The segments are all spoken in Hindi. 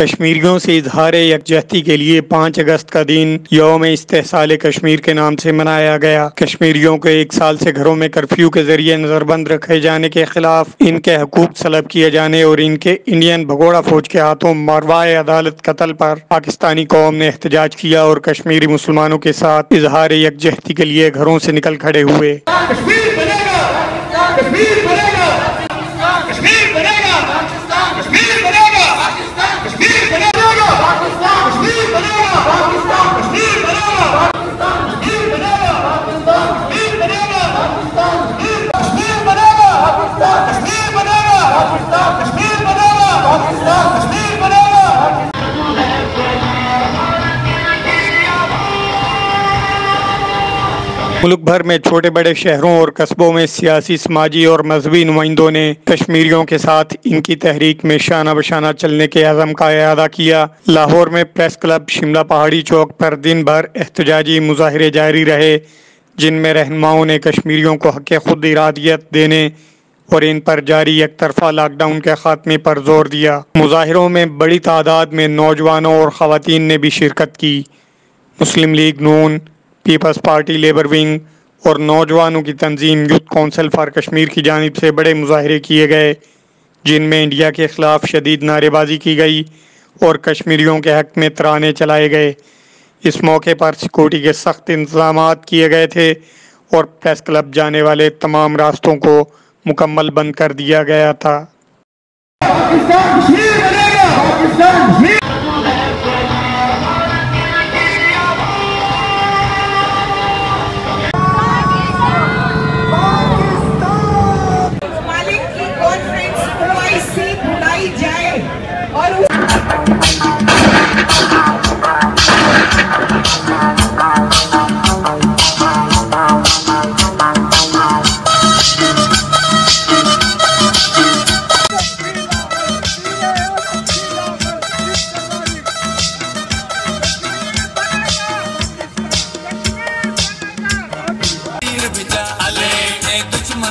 कश्मीरियों से इजहार यकजहती के लिए पाँच अगस्त का दिन योम इस्तेसाल कश्मीर के नाम से मनाया गया। कश्मीरियों को एक साल से घरों में कर्फ्यू के ज़रिए नजरबंद रखे जाने के खिलाफ इनके हकूक सलब किए जाने और इनके इंडियन भगोड़ा फौज के हाथों मरवाए अदालत कतल पर पाकिस्तानी कौम ने एहतजाज किया और कश्मीरी मुसलमानों के साथ इजहार यकजहती के लिए घरों से निकल खड़े हुए। कश्मीर बनेगा! कश्मीर बनेगा! मुल्क भर में छोटे बड़े शहरों और कस्बों में सियासी, समाजी और मजहबी नुमाइंदों ने कश्मीरियों के साथ इनकी तहरीक में शाना बशाना चलने के अज़म का अदा किया। लाहौर में प्रेस क्लब शिमला पहाड़ी चौक पर दिन भर एहतजाजी मुजाहरे जारी रहे, जिनमें रहनुमाओं ने कश्मीरियों को हक खुद इरादियत देने और इन पर जारी एक तरफा लॉकडाउन के खात्मे पर ज़ोर दिया। मुजाहरों में बड़ी तादाद में नौजवानों और ख़वातीन ने भी शिरकत की। मुस्लिम लीग नून पीपल्स पार्टी, लेबर विंग और नौजवानों की तंजीम यूथ कौंसिल फॉर कश्मीर की जानब से बड़े मुजाहरे किए गए, जिनमें इंडिया के खिलाफ शदीद नारेबाजी की गई और कश्मीरियों के हक में तराने चलाए गए। इस मौके पर सिक्योरिटी के सख्त इंतज़ाम किए गए थे और प्रेस क्लब जाने वाले तमाम रास्तों को मुकम्मल बंद कर दिया गया था।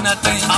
una tensión.